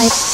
はい。